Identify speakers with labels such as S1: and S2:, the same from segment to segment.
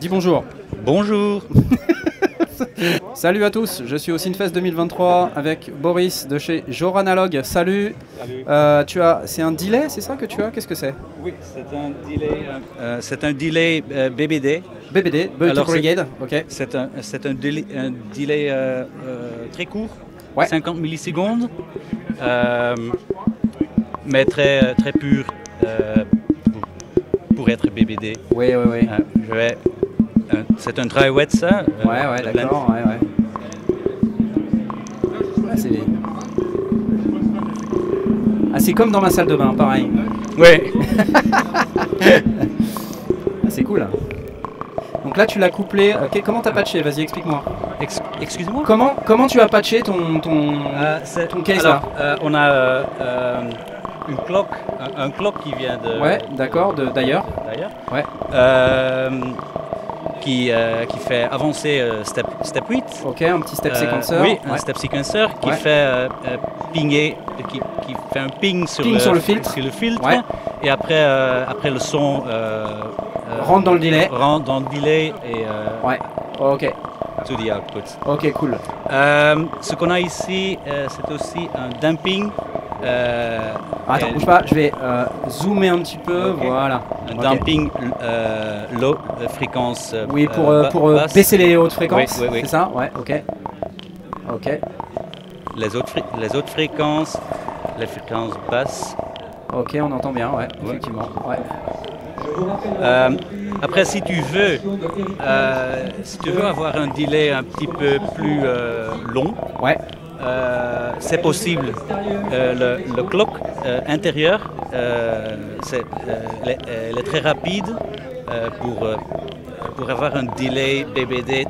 S1: Dis bonjour.
S2: Bonjour.
S1: Salut à tous, je suis au Synfest 2023 avec Boris de chez Joranalog. Salut. Euh, tu as, c'est un delay, c'est ça que tu as? Qu'est-ce que c'est?
S2: Oui, c'est un delay. euh, c'est un delay euh, BBD.
S1: BBD, Brigade. Ok.
S2: C'est un, c'est un delay, un delay, euh, euh, très court,
S1: Ouais.
S2: 50 millisecondes, euh, mais très, très pur euh, pour, être BBD.
S1: Oui, oui, oui.
S2: Euh, je vais- euh, c'est un dry wet ça? euh,
S1: Ouais, ouais, d'accord. Ouais, ouais. Ah, c'est... Ah, c'est comme dans ma salle de bain, pareil.
S2: Ouais.
S1: Ah, c'est cool. Donc là, tu l'as couplé. ok, comment t'as patché? Vas-y, explique-moi.
S2: Ex- Excuse-moi?
S1: Comment, comment tu as patché ton, ton...
S2: Euh,
S1: ton case,
S2: alors, euh, on a euh, euh, une clock, un, un clock qui vient de
S1: Ouais, d'accord. de- D'ailleurs.
S2: d'ailleurs,
S1: Ouais.
S2: Qui, euh, qui fait avancer euh, step, step 8.
S1: Ok, un petit step
S2: Euh,
S1: sequencer.
S2: Oui, un
S1: Ouais.
S2: step sequencer qui
S1: Ouais.
S2: fait pinguer, qui, qui fait un ping sur,
S1: Ping
S2: le,
S1: sur le filtre.
S2: sur le filtre.
S1: Ouais.
S2: Et après, après le son
S1: Rentre dans le delay.
S2: rentre dans le delay et
S1: Ouais. Ok.
S2: to the output.
S1: Ok, cool.
S2: Euh, ce qu'on a ici, euh, c'est aussi un damping. Euh,
S1: Attends, bouge pas. Je vais euh, zoomer un petit peu. Voilà.
S2: Un
S1: Ok.
S2: damping euh, low de fréquence. euh,
S1: Oui, pour,
S2: euh,
S1: euh, pour euh, baisser les hautes fréquences.
S2: Oui, oui, oui.
S1: C'est ça? Ouais, ok. Ok.
S2: les autres, les autres fréquences, les fréquences basses.
S1: Ok, on entend bien, ouais, effectivement. Ouais.
S2: Euh, après, si tu veux, euh, si tu veux avoir un delay un petit peu plus euh, long,
S1: Ouais.
S2: Euh, c'est possible. Euh, le, le clock euh, intérieur, c'est, est- très rapide pour, pour avoir un delay BBD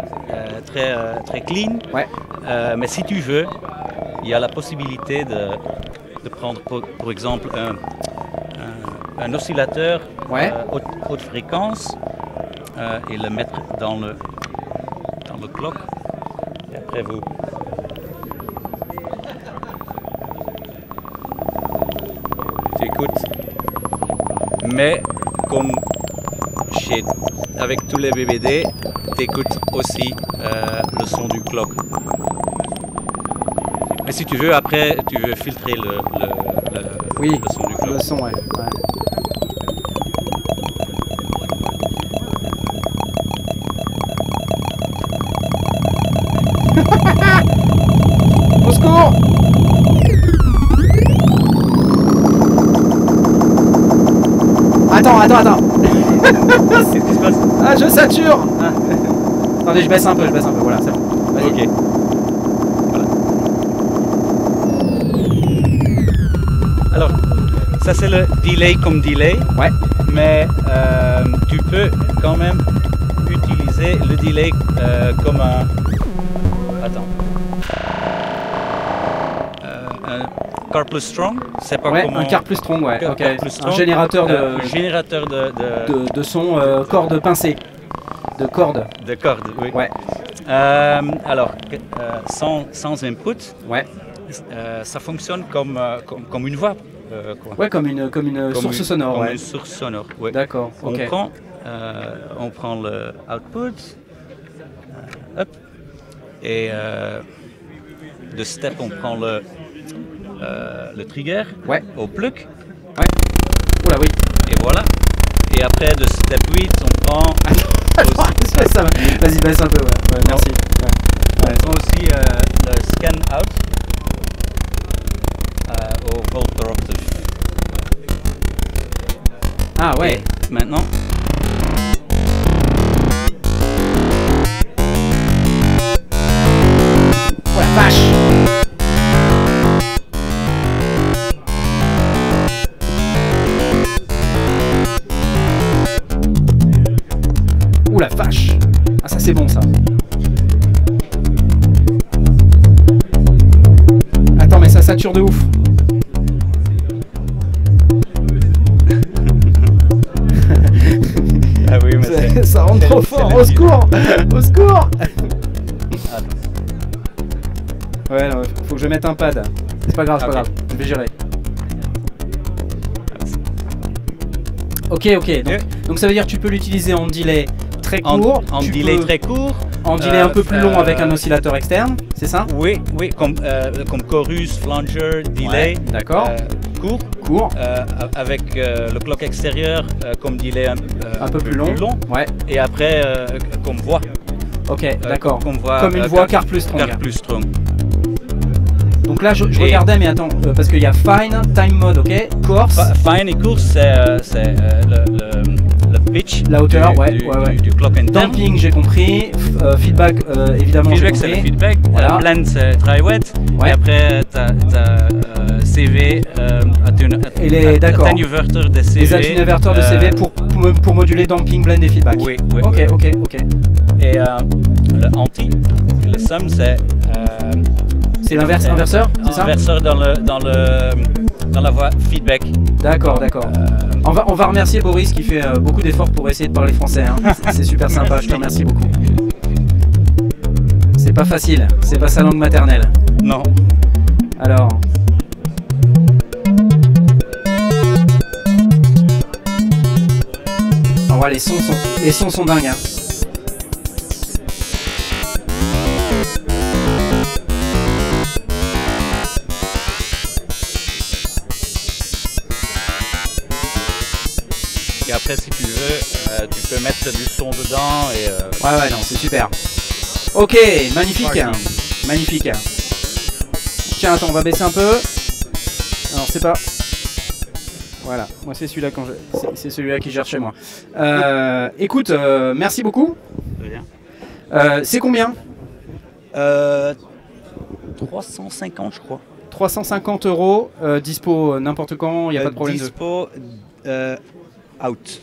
S2: très, très clean.
S1: Ouais.
S2: Mais si tu veux, il y a la possibilité de, de prendre, pour, pour exemple, un, un- un oscillateur
S1: Ouais.
S2: haute, haute fréquence et le mettre dans le, dans le clock. Et après, vous, tu écoutes. Mais comme chez, avec tous les BBD, tu écoutes aussi euh, le son du clock. Mais si tu veux, après, tu veux filtrer le, le, le-
S1: Oui,
S2: le son du clock.
S1: le son, ouais. ouais. Attends, attends, attends.
S2: Qu'est-ce qui se passe
S1: Ah, je sature Ah. Attendez, je baisse un peu, je baisse un peu, voilà, c'est bon. Vas-y.
S2: Ok. Voilà. Alors, ça c'est le delay comme delay,
S1: Ouais.
S2: mais euh, tu peux quand même utiliser le delay euh, comme un. Attends. Car plus strong, c'est pas
S1: Ouais,
S2: comment.
S1: un quart plus strong, ouais.
S2: Un quart
S1: Un générateur de,
S2: Euh, un générateur de, de,
S1: de, de son euh, corde pincée. De corde.
S2: de cordes, oui.
S1: Ouais.
S2: Euh, alors, sans, sans input,
S1: Ouais.
S2: Ça fonctionne comme, comme, comme une voix. quoi.
S1: Ouais, comme une, comme une
S2: Comme
S1: source
S2: une-
S1: sonore.
S2: Comme
S1: ouais.
S2: une source sonore, ouais.
S1: D'accord,
S2: On,
S1: ok.
S2: prend, on prend le output, hop, et de step, on prend le, euh, le trigger
S1: Ouais.
S2: au
S1: Oula, oui.
S2: et voilà. Et après, de step 8, on prend
S1: va. Vas-y, baisse un peu, ouais. Merci.
S2: On prend aussi euh, le scan out euh, au volt.
S1: Ah ouais.
S2: Et maintenant,
S1: c'est bon ça. Attends mais ça sature de ouf.
S2: Ah oui, mais
S1: Ça, rentre trop fort. Au secours. Au secours.
S2: Attends.
S1: Ouais non, faut que je mette un pad. C'est pas grave, c'est pas
S2: Ok.
S1: grave, je vais gérer. Ok ok. Donc, donc ça veut dire que tu peux l'utiliser en delay très
S2: En,
S1: court.
S2: en delay
S1: peux-
S2: très court.
S1: en delay un peu plus long
S2: euh,
S1: avec un oscillateur externe, c'est ça?
S2: Oui, oui, comme, euh, comme chorus, flanger, delay.
S1: Ouais, d'accord.
S2: euh, court.
S1: Court,
S2: euh, avec euh, le clock extérieur euh, comme delay un,
S1: un peu plus long. Ouais,
S2: Et après, comme voix.
S1: ok, d'accord.
S2: Comme,
S1: Comme une voix quart plus strong.
S2: quart plus strong.
S1: Donc là, je, regardais, mais attends, parce qu'il y a fine, time mode, ok, course,
S2: Fine et course, c'est le pitch
S1: La hauteur,
S2: du,
S1: ouais,
S2: du,
S1: ouais, ouais.
S2: du- du clock interne.
S1: damping, j'ai compris, f- euh, feedback, euh, évidemment,
S2: Feedback, c'est le feedback.
S1: Voilà.
S2: Blend, c'est try wet.
S1: Ouais.
S2: Et après, tu as, CV, euh, attune-
S1: Et les- d'accord.
S2: de CV.
S1: Les atténuateurs de CV pour, pour, pour moduler damping, blend et feedback.
S2: Oui, oui.
S1: Ok,
S2: oui.
S1: ok, ok.
S2: Et le anti, le sum, c'est.
S1: C'est l'inverse, inverseur, c'est ça?
S2: Inverseur dans, le, dans, le, dans la voie feedback.
S1: D'accord, d'accord.
S2: Euh,
S1: On va, on va remercier Boris qui fait euh, beaucoup d'efforts pour essayer de parler français. hein. C'est- super sympa, je te remercie beaucoup. C'est pas facile, c'est pas sa langue maternelle.
S2: non.
S1: Alors. Oh, les sons sont, les sons sont dingues. hein.
S2: Et après, si tu veux, euh, tu peux mettre du son dedans et. euh,
S1: Ouais, ouais, non, c'est super. Ok, magnifique. Magnifique. Tiens, attends, on va baisser un peu. Alors, c'est pas. Voilà, moi c'est celui-là quand je... c'est- c'est celui-là qui gère chez moi. Euh, écoute, euh, merci beaucoup.
S2: de rien.
S1: Euh, c'est combien
S2: Euh, 350, je crois.
S1: 350 euros, euh, dispo n'importe quand, il n'y a
S2: Euh,
S1: pas de problème de.
S2: Dispo euh, out.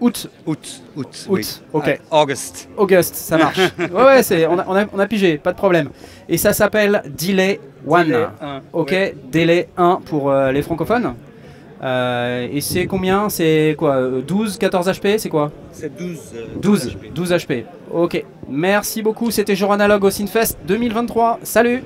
S1: Août,
S2: Août. Août.
S1: Août, ok.
S2: Euh, August.
S1: Auguste, ça marche. ouais, ouais, c'est, on, a, on, a, on a pigé, pas de problème. Et ça s'appelle Delay One.
S2: Delay un,
S1: Ok,
S2: ouais.
S1: Delay 1 pour euh, les francophones. Euh, et c'est combien? C'est quoi euh, 12, 14 HP C'est quoi?
S2: C'est 12. euh,
S1: 12,
S2: HP.
S1: 12 HP. Ok, merci beaucoup. C'était Jour Analogue au Sinfest 2023. Salut